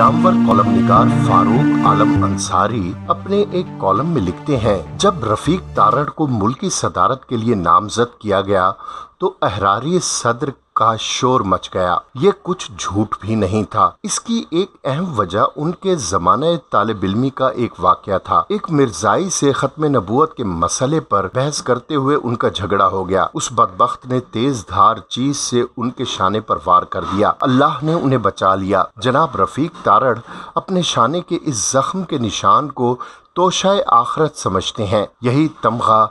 Namvar column निगार फारूक आलम अंसारी अपने एक कॉलम में लिखते हैं, जब रफीक तारड़ को मुल्की सदारत के लिए नामजद किया गया तो अहरारी सदर का शोर मच गया। ये कुछ झूठ भी नहीं था। इसकी एक अहम वजह उनके जमाने तालब इलमी का एक वाक्य था। एक मिर्जाई से खत्म नबूत के मसले पर बहस करते हुए उनका झगड़ा हो गया। उस बदबख्त ने तेज धार चीज़ से उनके शाने पर वार कर दिया। अल्लाह ने उन्हें बचा लिया। जनाब रफीक तारड़ अपने शाने के इस जख्म के निशान को तोशाए आखरत समझते हैं। यही तमगा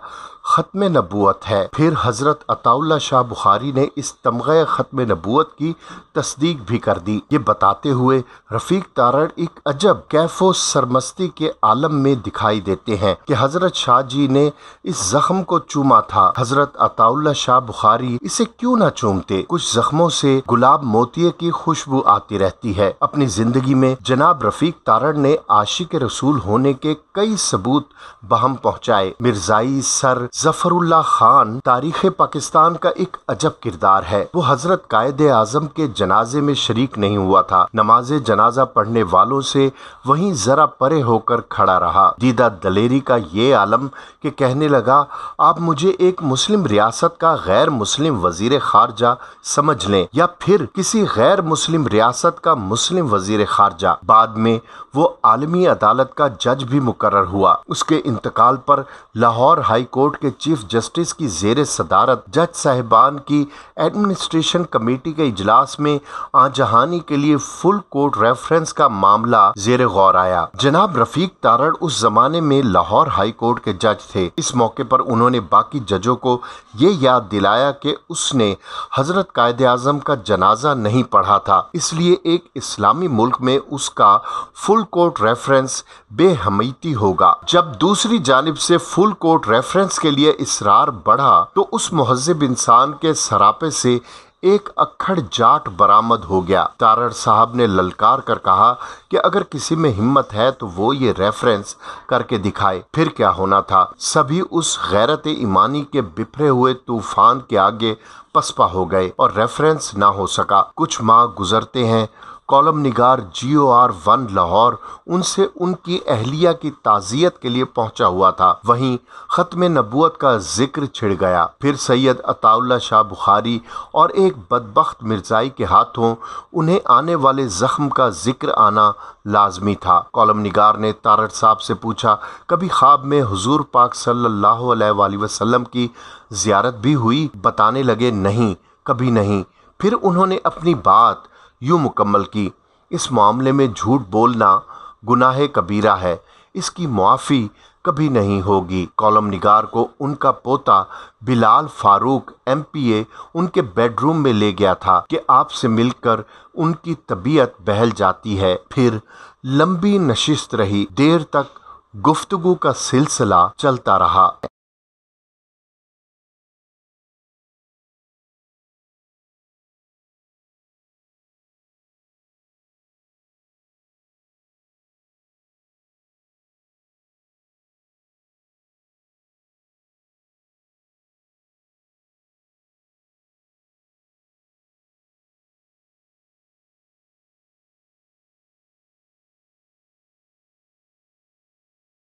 ख़त्म नबूत है। फिर हज़रत अताउल्ला शाह बुखारी ने इस तमग़ ख़त्म नबूत की तस्दीक भी कर दी। ये बताते हुए रफ़ीक तारड़ एक अजब कैफो सरमस्ती के आलम में दिखाई देते हैं कि हज़रत शाह जी ने इस जख्म को चूमा था। हज़रत अताउल्ला शाह बुखारी इसे क्यों ना चूमते? कुछ जख्मों से गुलाब मोतिये की खुशबू आती रहती है। अपनी ज़िंदगी में जनाब रफ़ीक तारड़ ने आशिक रसूल होने के कई सबूत बहम पहुँचाए। मिर्जाई सर जफरुल्ला खान तारीख पाकिस्तान का एक अजब किरदार है। वो हज़रत कायद आज़म के जनाजे में शरीक नहीं हुआ था। नमाज़ जनाजा पढ़ने वालों से वहीं जरा परे होकर खड़ा रहा। दीदा दलेरी का ये आलम के कहने लगा, आप मुझे एक मुस्लिम रियासत का गैर मुस्लिम वज़ीर खारजा समझ लें या फिर किसी गैर मुस्लिम रियासत का मुस्लिम वज़ीर खारजा। बाद में वो आलमी अदालत का जज भी मुकर हुआ। उसके इंतकाल पर लाहौर हाई कोर्ट के चीफ जस्टिस की जेर सदारत, जज साहिबान की एडमिनिस्ट्रेशन कमेटी के इजलास में आजहानी के लिए फुल कोर्ट रेफरेंस का मामला जेर गौर आया। जनाब रफीक तारड़ उस जमाने में लाहौर हाई कोर्ट के जज थे। इस मौके पर उन्होंने बाकी जजों को ये याद दिलाया कि उसने हज़रत कायद आज़म का जनाजा नहीं पढ़ा था। इसलिए एक इस्लामी मुल्क में उसका फुल कोर्ट रेफरेंस बेहमीती होगा। जब दूसरी जानब से फुल कोर्ट रेफरेंस के लिए इसरार बढ़ा तो उस महजब इंसान के सरापे से एक अखड़ जाट बरामद हो गया। तारड़ साहब ने ललकार कर कहा कि अगर किसी में हिम्मत है तो वो ये रेफरेंस करके दिखाए। फिर क्या होना था? सभी उस गैरत ईमानी के बिफरे हुए तूफ़ान के आगे पसपा हो गए और रेफरेंस ना हो सका। कुछ माह गुजरते हैं कॉलम निगार G O R one Lahore उनसे उनकी अहलिया की ताज़ियत के लिए पहुँचा हुआ था। वहीं ख़त्म नबूत का ज़िक्र छिड़ गया। फिर सैयद अताउल्ला शाह बुखारी और एक बदबख्त मिर्ज़ाई के हाथों उन्हें आने वाले ज़ख्म का ज़िक्र आना लाजमी था। कॉलम निगार ने तारड़ साहब से पूछा, कभी ख्वाब में हुजूर पाक सल्लल्लाहु अलैहि वसल्लम की ज़ियारत भी हुई? बताने लगे, नहीं, कभी नहीं। फिर उन्होंने अपनी बात यूँ मुकम्मल की, इस मामले में झूठ बोलना गुनाह कबीरा है, इसकी मुआफ़ी कभी नहीं होगी। कॉलम निगार को उनका पोता बिलाल फारूक एमपीए उनके बेडरूम में ले गया था कि आपसे मिलकर उनकी तबीयत बहल जाती है। फिर लंबी नशिस्त रही, देर तक गुफ्तगु का सिलसिला चलता रहा।